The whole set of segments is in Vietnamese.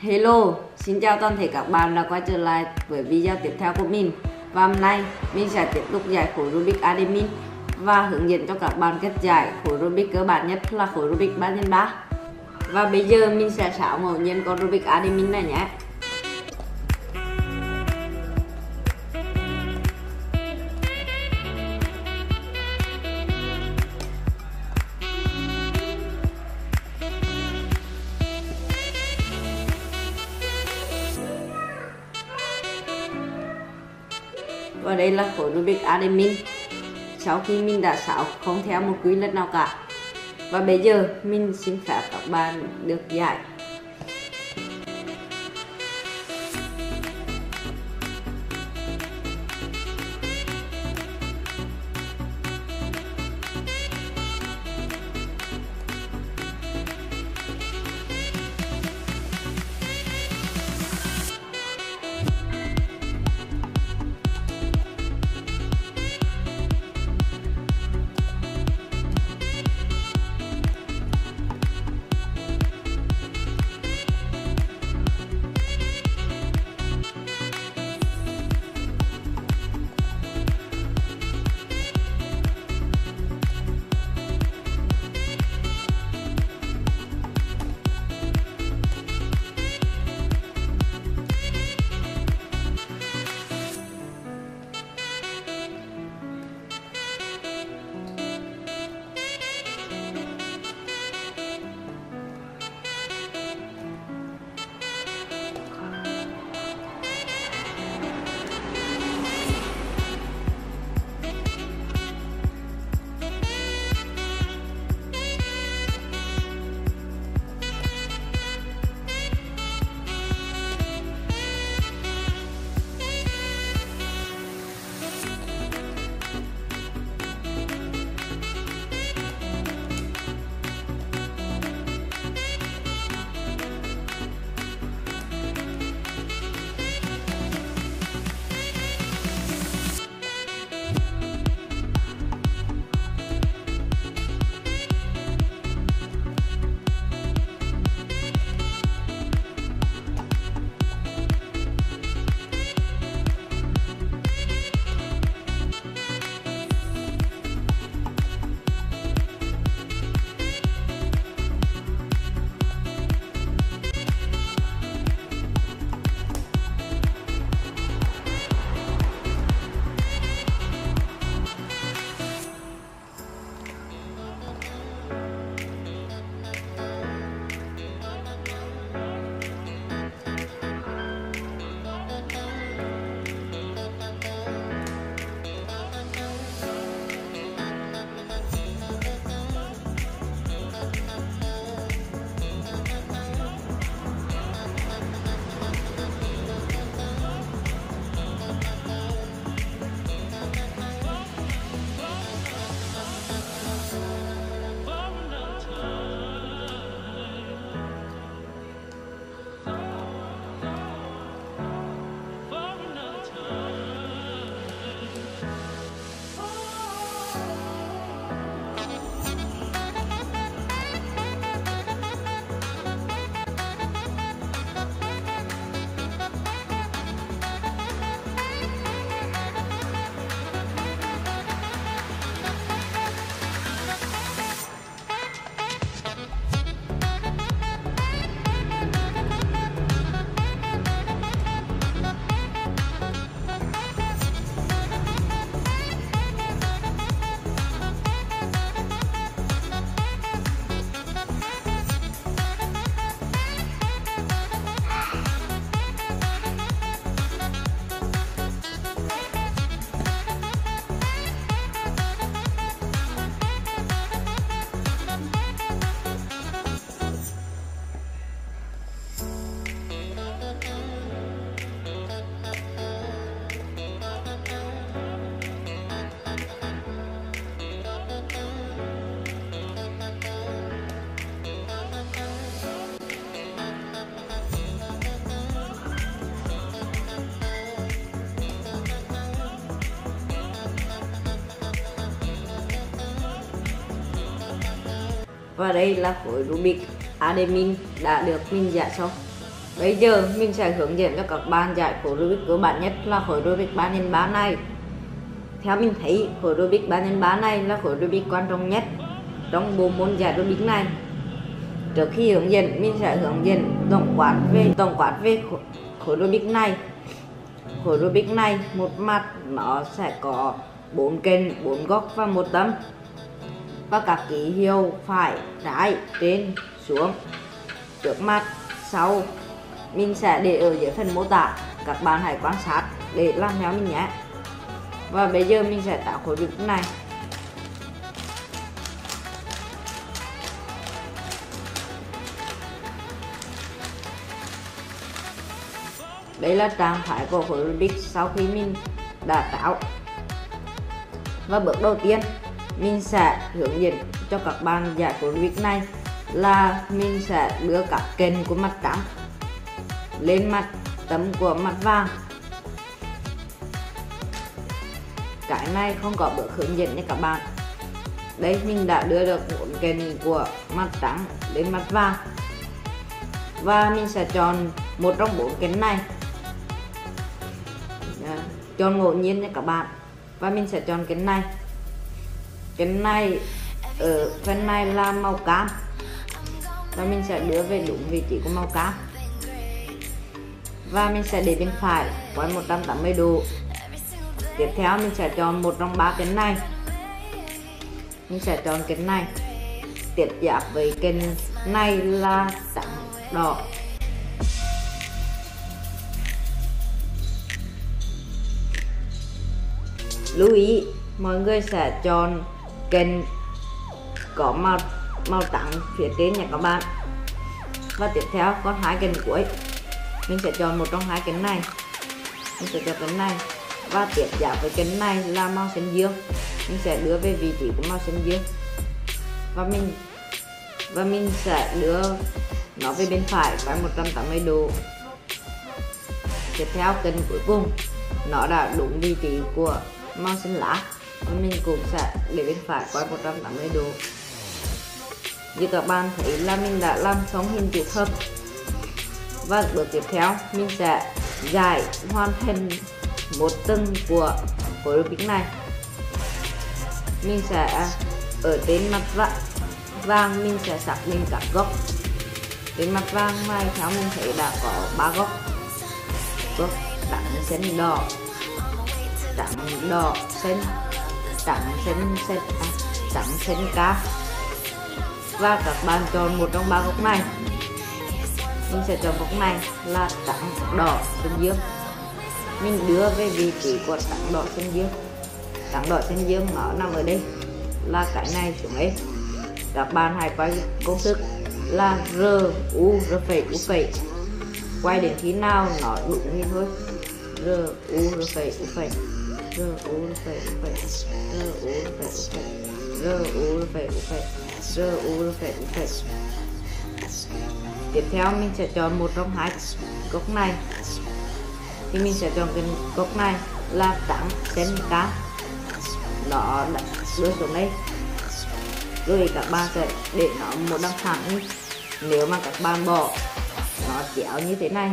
Hello, xin chào toàn thể các bạn đã quay trở lại với video tiếp theo của mình. Và hôm nay mình sẽ tiếp tục giải khối Rubik Admin Và hướng dẫn cho các bạn cách giải khối Rubik cơ bản nhất là khối Rubik 3x3 Và bây giờ mình sẽ xảo ngẫu nhiên con Rubik Admin này nhé. Và đây là khối Rubik admin. Sau khi mình đã xáo không theo một quy luật nào cả. Và bây giờ mình xin phép các bạn được giải và đây là khối Rubik admin đã được mình giải xong. Bây giờ mình sẽ hướng dẫn cho các bạn giải khối Rubik cơ bản nhất là khối Rubik 3 x 3 này. Theo mình thấy, khối Rubik 3 x 3 này là khối Rubik quan trọng nhất trong bộ môn giải Rubik này. Trước khi hướng dẫn, mình sẽ hướng dẫn tổng quát về, tổng quát về khối Rubik này. Khối Rubik này, một mặt nó sẽ có bốn kênh, bốn góc và một tấm và các ký hiệu phải trái trên xuống. Trước mặt sau, mình sẽ để ở dưới phần mô tả, các bạn hãy quan sát để làm theo mình nhé. Và bây giờ mình sẽ tạo khối vực này. Đây là trạng thái của khối Rubik sau khi mình đã tạo. Và bước đầu tiên mình sẽ hướng dẫn cho các bạn giải khối việc này là mình sẽ đưa các kênh của mặt trắng lên mặt tấm của mặt vàng. Cái này không có bước hướng dẫn nha các bạn. Đây, mình đã đưa được bốn kênh của mặt trắng lên mặt vàng. Và mình sẽ chọn một trong bốn kênh này. Dạ, chọn ngẫu nhiên nha các bạn. Và mình sẽ chọn kênh này cái này ở phần này là màu cam. Và mình sẽ đưa về đúng vị trí của màu cam. Và mình sẽ để bên phải quay 180 độ. Tiếp theo mình sẽ chọn một trong ba cái này. Mình sẽ chọn cái này. Tiếp giáp với cái này là trắng đỏ. Lưu ý, mọi người sẽ chọn kênh có màu màu trắng phía trên nha các bạn. Và tiếp theo có hai kênh cuối. Mình sẽ chọn một trong hai kênh này. Mình sẽ chọn kênh này. Và tiếp giáp với kênh này là màu xanh dương. Mình sẽ đưa về vị trí của màu xanh dương. Và mình và mình sẽ đưa nó về bên phải quay 180 độ. Tiếp theo, kênh cuối cùng, nó đã đúng vị trí của màu xanh lá mình cũng sẽ để bên phải quay 180 độ. Như các bạn thấy là mình đã làm xong hình chữ thập và bước tiếp theo, mình sẽ giải hoàn thành một tầng của khối Rubik này. Mình sẽ ở trên mặt vàng, mình sẽ xác định các góc. Trên mặt vàng này, theo mình thấy đã có ba góc. Góc trắng xanh đỏ trắng đỏ xanh trắng xanh xanh à, trắng xanh cá và các bạn chọn một trong ba góc này. Mình sẽ chọn góc này là trắng đỏ xanh dương. Mình đưa về vị trí của trắng đỏ xanh dương. Trắng đỏ xanh dương nó nằm ở đây là cái này xuống đây các bạn hãy quay công thức là r u r phẩy u phẩy quay đến khi nào nó đúng như thôi. R u r phẩy u phẩy the old r phẩy the old r u the old u phẩy the old r phẩy tiếp theo mình sẽ chọn một trong hai góc này. Thì mình sẽ chọn cái góc này là trắng trên cá nó đưa xuống đây. Rồi các bạn sẽ để nó một đằng thẳng nếu mà các bạn bỏ nó chéo như thế này,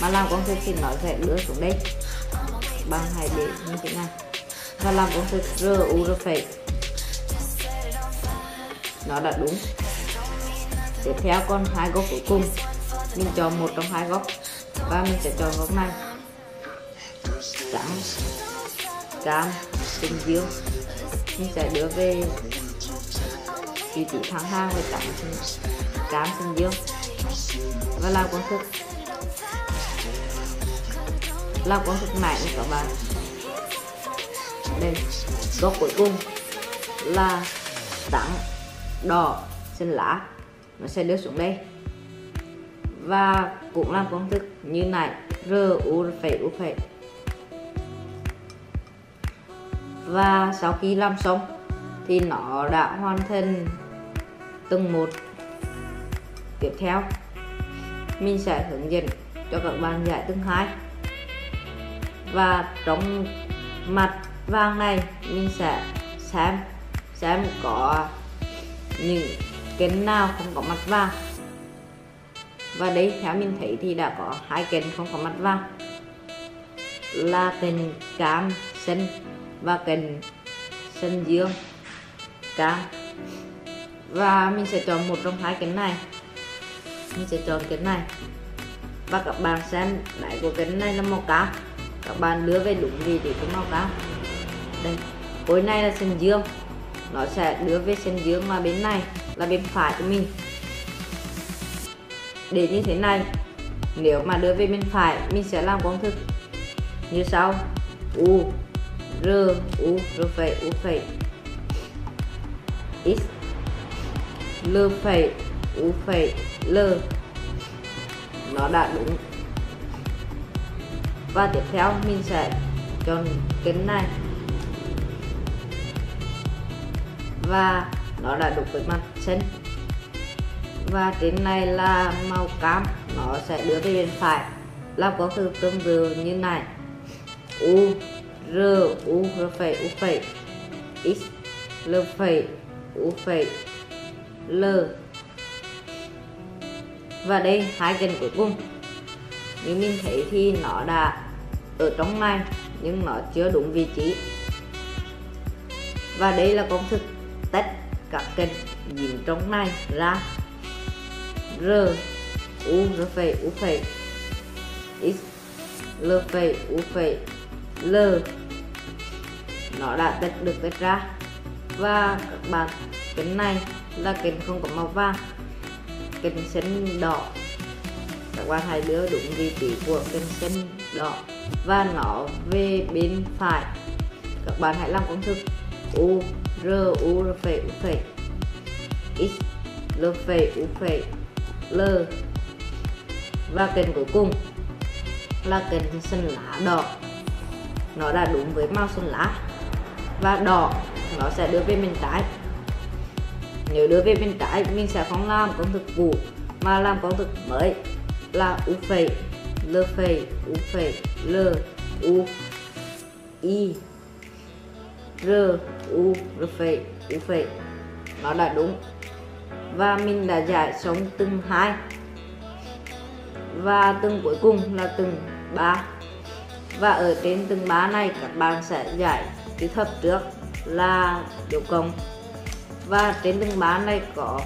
mà làm con thuyền thì nó sẽ đưa xuống đây bằng hai đế như thế này và làm công thức r u r phẩy. Nó đã đúng. Tiếp theo còn hai góc cuối cùng. Mình chọn một trong hai góc. Và mình sẽ chọn góc này. Trắng, cam tình dương mình sẽ đưa về vị trí thẳng hàng với trắng, cam tình dương và làm công thức làm công thức này các bạn đây góc cuối cùng là trắng đỏ xanh lá. Nó sẽ đưa xuống đây. Và cũng làm công thức như này, r u phẩy u phẩy và sau khi làm xong thì nó đã hoàn thành từng một. Tiếp theo, mình sẽ hướng dẫn cho các bạn giải từng hai và trong mặt vàng này, mình sẽ xem xem có những kén nào không có mặt vàng và đây, theo mình thấy thì đã có hai kênh không có mặt vàng là kênh cam xanh và kênh xanh dương cam. Và mình sẽ chọn một trong hai kênh này. Mình sẽ chọn kênh này. Và các bạn xem đáy của kênh này là màu cam các bạn đưa về đúng vị trí của màu cam đây, khối này là sân dương. Nó sẽ đưa về sân dương mà bên này là bên phải của mình. Để như thế này, nếu mà đưa về bên phải, mình sẽ làm công thức. Như sau. U, r u, r phẩy, u phẩy. X, l phẩy, u phẩy, l. Nó đã đúng và tiếp theo mình sẽ chọn kính này. Và nó đã đục với mặt xanh và trên này là màu cam. Nó sẽ đưa về bên phải. Làm có từ tương tự như này. U, r u, r phẩy, u phẩy. X, l phẩy, u phẩy, l. Và đây, hai kênh cuối cùng. Như mình thấy thì nó đã ở trong này, nhưng nó chưa đúng vị trí. Và đây là công thức tách các kênh dính trong này ra r, u, r phẩy u phẩy x, l phẩy u phẩy l. Nó đã tách được tách ra. Và các bạn, kênh này là kênh không có màu vàng. Kênh xanh đỏ. Các bạn hãy đưa đúng vị trí của kênh xanh đỏ và nó về bên phải. Các bạn hãy làm công thức. U, r u, r phẩy u phẩy x, l phẩy u phẩy l. Và kênh cuối cùng là kênh sân lá đỏ. Nó đã đúng với màu sân lá và đỏ, nó sẽ đưa về bên trái. Nếu đưa về bên trái, mình sẽ không làm công thức cũ, mà làm công thức mới là u phẩy l phẩy u phẩy l u i r u r phẩy u phẩy. Nó đã đúng. Và mình đã giải xong từng hai. Và từng cuối cùng là từng ba. Và ở trên từng ba này các bạn sẽ giải chữ thập trước là dấu cộng và trên từng ba này có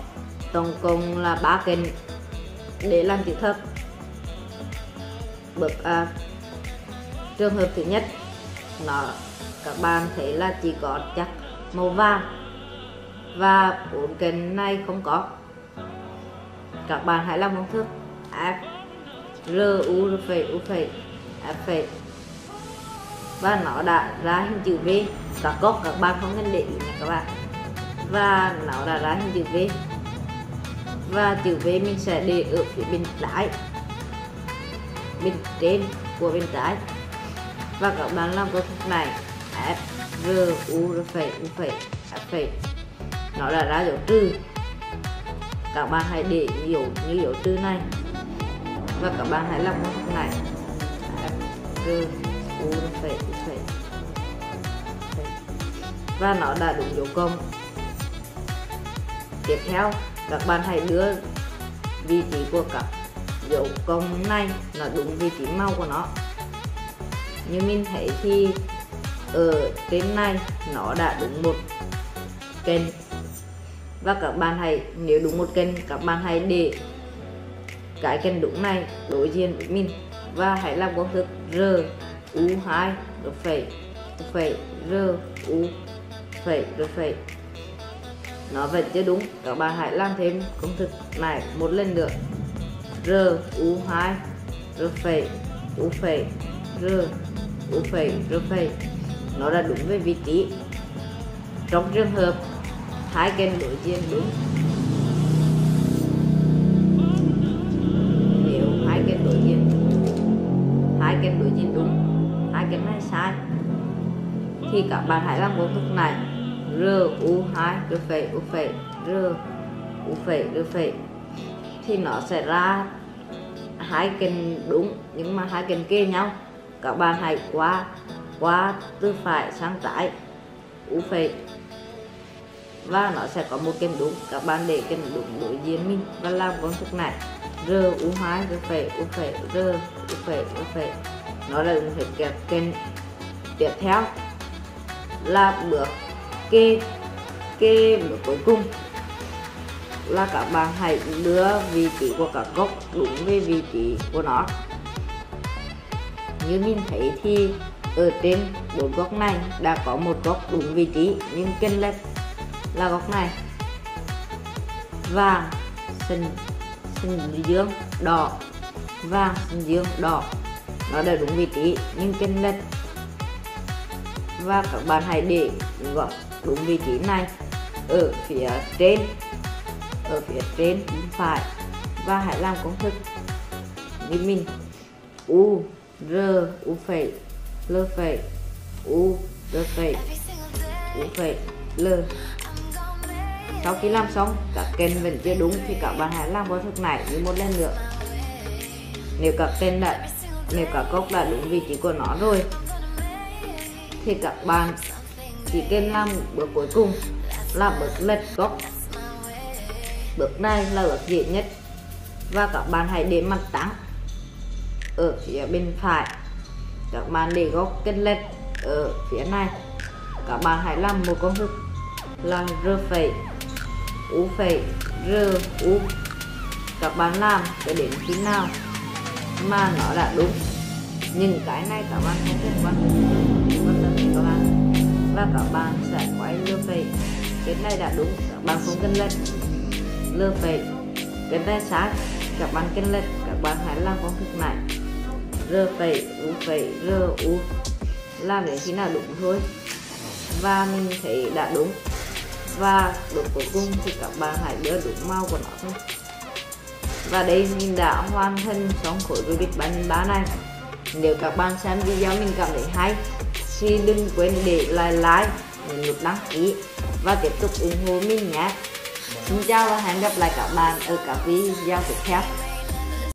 tổng cộng là ba kênh để làm chữ thập bậc à, trường hợp thứ nhất, nó các bạn thấy là chỉ có chắc màu vàng và bốn kênh này không có. Các bạn hãy làm công thức. F, R, U, R phẩy U phẩy F phẩy và nó đã ra hình chữ V. Các góc các bạn không nên để ý nha các bạn. Và nó đã ra hình chữ V. Và chữ V mình sẽ để ở phía bên trái, bên trên của bên trái và các bạn làm công thức này. F, R, U, R phẩy U phẩy F phẩy nó đã ra dấu trừ. Các bạn hãy để dấu như dấu trừ này. Và các bạn hãy làm công thức này. F, R, U, R phẩy U phẩy và nó đã đúng dấu cộng. Tiếp theo, các bạn hãy đưa vị trí của các dấu cộng này. Nó đúng vị trí màu của nó như mình thấy thì, ở trên này nó đã đúng một kênh. Và các bạn hãy, nếu đúng một kênh, các bạn hãy để cái kênh đúng này đối diện với mình. Và hãy làm công thức r u 2 rồi phẩy phẩy r u phẩy rồi phẩy nó vẫn chưa đúng. Các bạn hãy làm thêm công thức này một lần nữa. R u 2 rồi phẩy u phẩy r u phẩy r phẩy nó đã đúng với vị trí. Trong trường hợp hai kênh đối diện đúng, nếu hai kênh đối diện, hai kênh đối diện đúng, hai kênh này sai, thì các bạn hãy làm công thức này. R, u 2 r phẩy u phẩy r, u phẩy r phẩy thì nó sẽ ra hai kênh đúng nhưng mà hai kênh kia nhau các bạn hãy qua qua từ phải sang trái. U phẩy và nó sẽ có một kênh đúng. Các bạn để kênh đúng đối diện mình và làm công thức này. R, u hai, r phẩy u phẩy r, u phẩy u phẩy nó là đường phẩy kẹp kênh tiếp theo. Là bước kê kê bước cuối cùng. Là các bạn hãy đưa vị trí của các gốc đúng với vị trí của nó như mình thấy thì ở trên bốn góc này đã có một góc đúng vị trí, nhưng kênh lệch là góc này. Vàng xanh xanh dương, đỏ. Vàng xanh dương, đỏ. Nó đã đúng vị trí, nhưng kênh lệch. Và các bạn hãy để góc đúng vị trí này ở phía trên, ở phía trên phải, và hãy làm công thức. Như mình. U r, u phẩy l phẩy u r phẩy u phẩy l. Sau khi làm xong, các kênh vẫn chưa đúng thì các bạn hãy làm công thức này như một lần nữa. Nếu các kênh đã, nếu các góc đã đúng vị trí của nó rồi, thì các bạn chỉ cần làm bước cuối cùng, là bước lật góc bước này là bước dễ nhất. Và các bạn hãy để mặt trắng ở phía bên phải. Các bạn để góc cân lệch ở phía này. Các bạn hãy làm một công thức là r phẩy, u phẩy, r, u. Các bạn làm cho đến khi nào mà nó đã đúng. Nhưng cái này các bạn không cần quan quan tâm đến các bạn và các bạn sẽ quay lơ phẩy. Cái này đã đúng, các bạn không cần lệch. Lơ phẩy, cái này sai các bạn kênh lệch các bạn hãy làm công thức này. R phẩy, u phẩy, r, u. Làm đến khi nào đúng thôi. Và mình thấy đã đúng. Và độ cuối cùng thì các bạn hãy đưa đúng màu của nó thôi. Và đây mình đã hoàn thành xong khối Rubik 33 này. Nếu các bạn xem video mình cảm thấy hay, thì đừng quên để lại like, nhấn nút đăng ký và tiếp tục ủng hộ mình nhé. Xin chào và hẹn gặp lại các bạn ở các video tiếp theo.